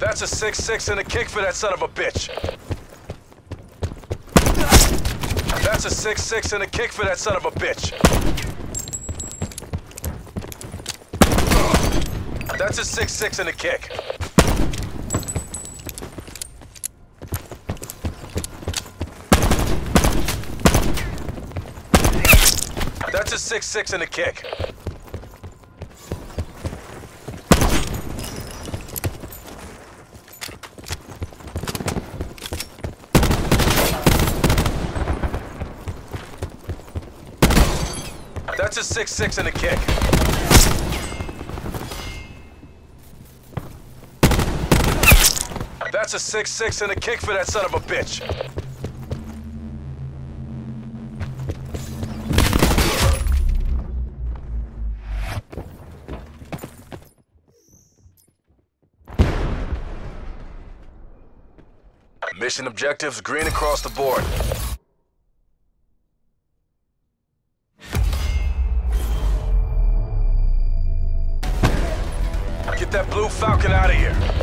That's a 6-6 and a kick for that son of a bitch. That's a 6-6 and a kick for that son of a bitch. That's a 6-6 and a kick. That's a 6-6 and a kick. That's a 6-6 and a kick. That's a 6-6 and a kick for that son of a bitch. Mission objectives green across the board. Falcon out of here.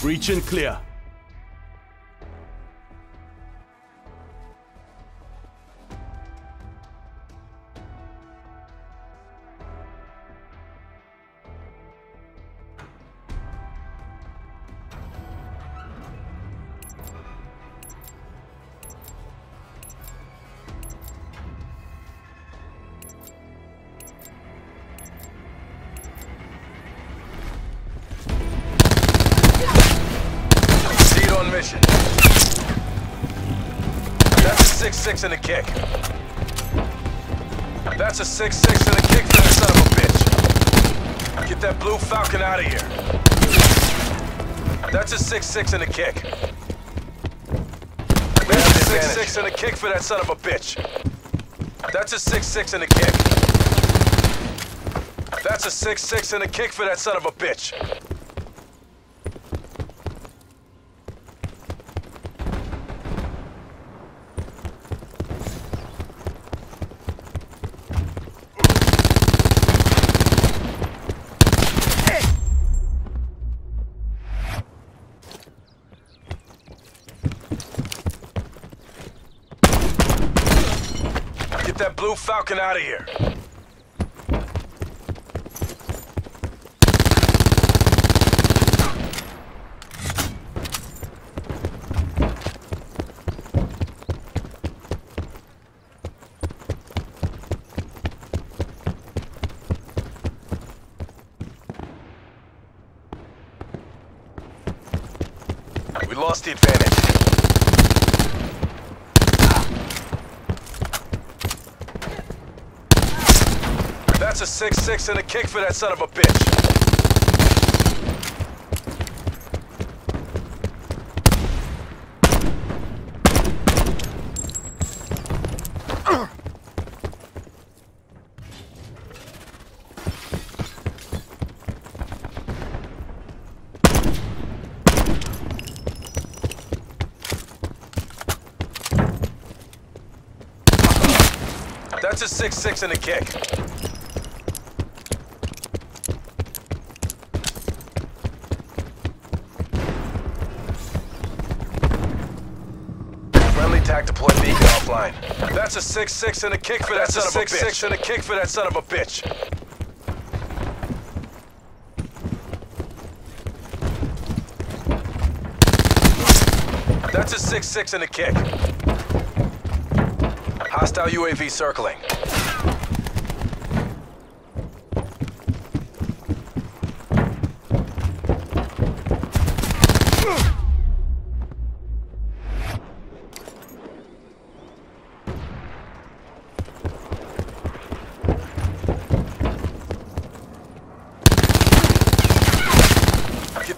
Breach and clear. A 6-6 and a kick. That's a 6-6 and a kick for that son of a bitch. Get that blue falcon out of here. That's a 6-6 and a kick. That's a 6-6 and a kick for that son of a bitch. That's a 6-6 and a kick. That's a 6-6 and a kick for that son of a bitch. Get that blue falcon out of here. We lost the advantage. That's a 6-6 and a kick for that son of a bitch. That's a 6-6 and a kick. Beacon. That's a 6-6 and a kick for that son of a bitch. That's a 6-6 and a kick for that son of a bitch. That's a 6-6 and a kick. Hostile UAV circling.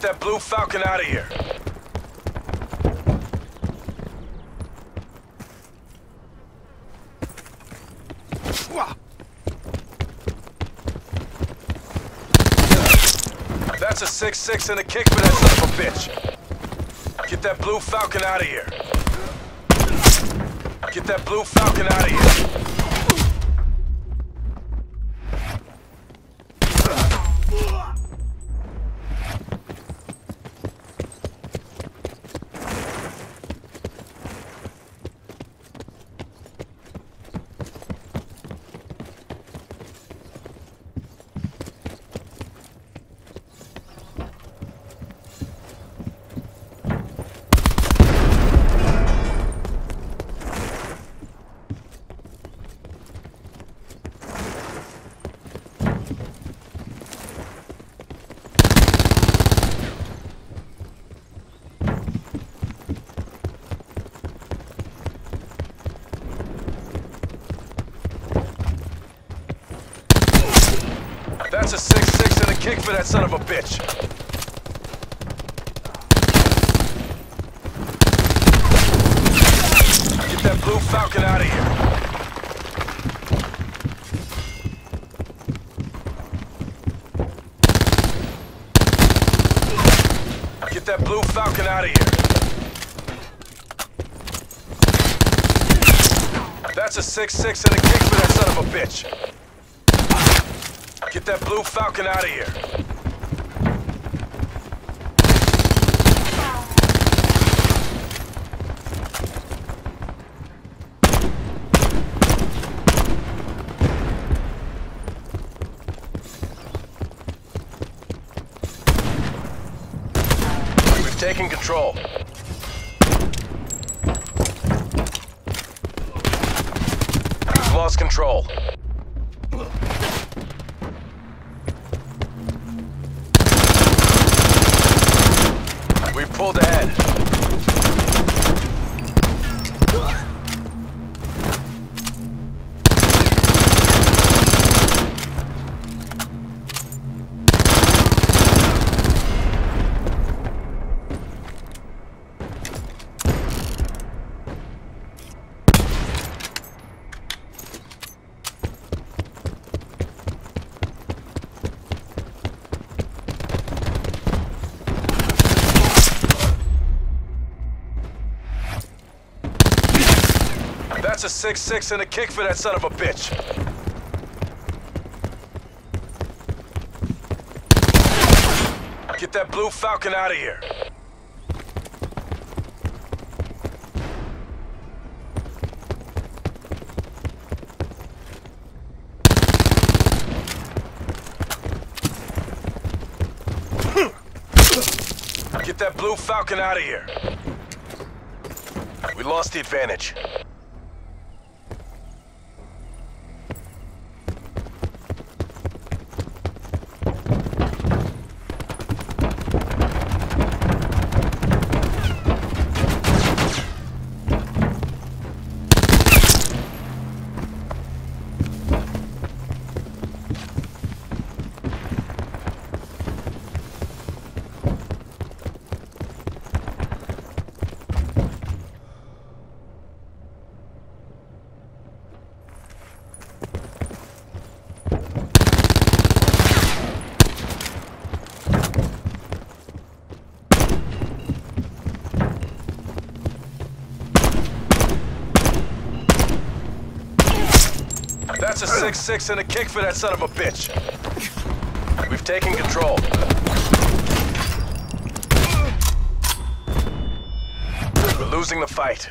Get that blue falcon out of here. That's a 6-6 and a kick for that son of a bitch. Get that blue falcon out of here. Get that blue falcon out of here. That's a 6-6 and a kick for that son of a bitch. Get that blue falcon out of here. Get that blue falcon out of here. That's a 6-6 and a kick for that son of a bitch. Get that blue falcon out of here. We've taken control. Pulled ahead. That's a 6-6 and a kick for that son of a bitch. Get that blue falcon out of here. Get that blue falcon out of here. We lost the advantage. That's a 6-6 and a kick for that son of a bitch. We've taken control. We're losing the fight.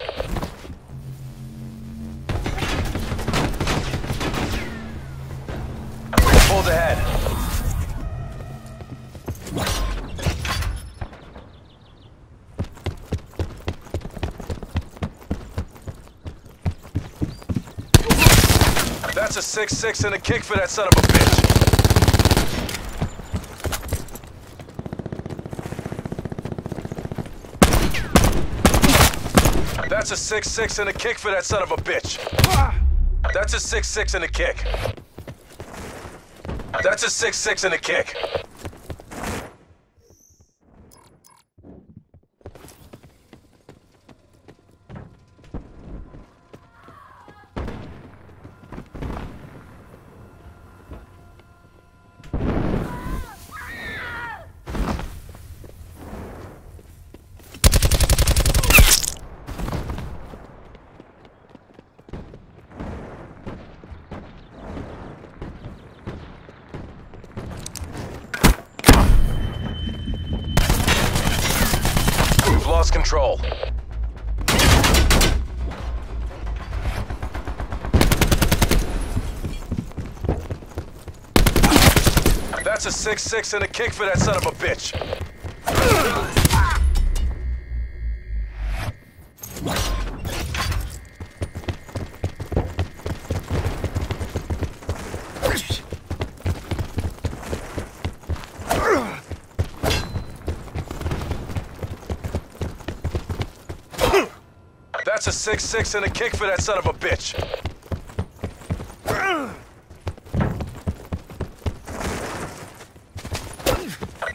That's a 6-6 and a kick for that son of a bitch. That's a 6-6 and a kick for that son of a bitch. That's a 6-6 and a kick. That's a 6-6 and a kick. Control. That's a 6-6 and a kick for that son of a bitch. That's a 6-6 and a kick for that son of a bitch.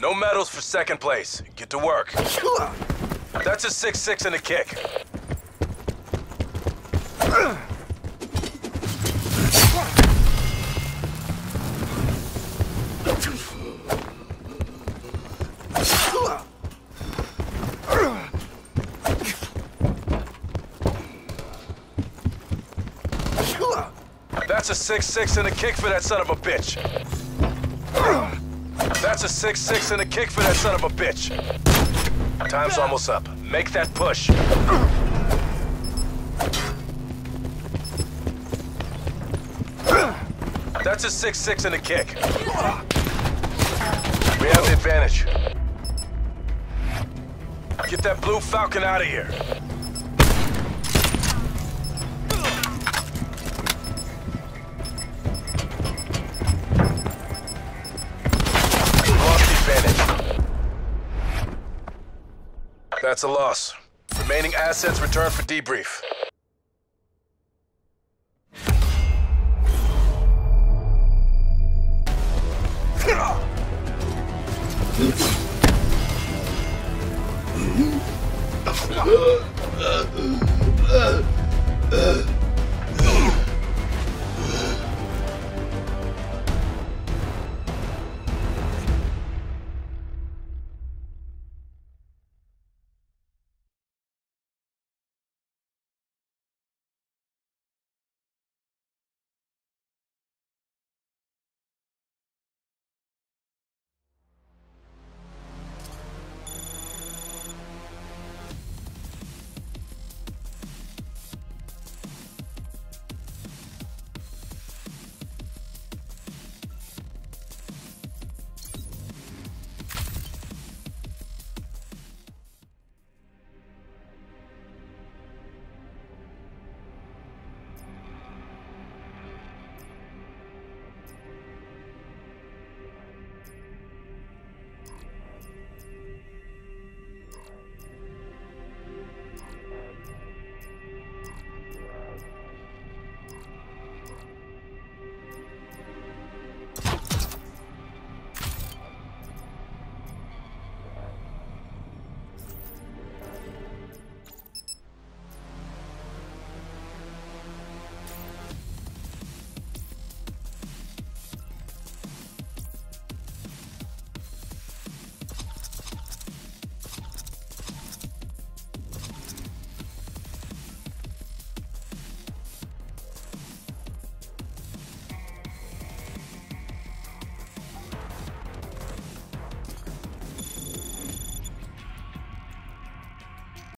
No medals for second place. Get to work. That's a 6-6 and a kick. That's a 6-6 and a kick for that son of a bitch. That's a 6-6 and a kick for that son of a bitch. Time's almost up. Make that push. That's a 6-6 and a kick. We have the advantage. Get that blue falcon out of here. That's a loss. Remaining assets return for debrief.